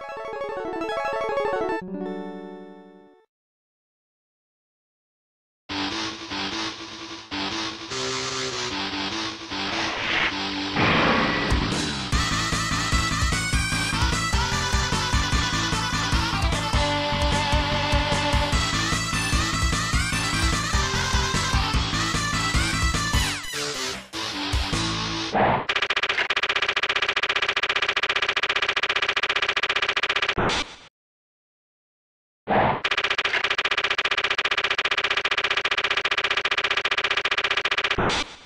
you Fight!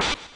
you.